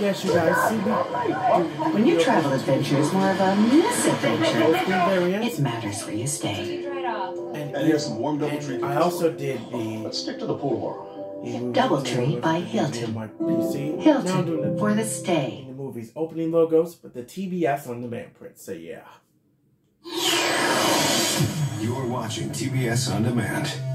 Yes, you guys see. When your travel adventure is more of a misadventure, it matters where you stay. And, And here's some warm Doubletree. I also did the Let's stick to the pool tomorrow. Doubletree by Hilton. Hilton for the stay. the movies opening logos, but the TBS on demand print. So yeah. You're watching TBS On Demand.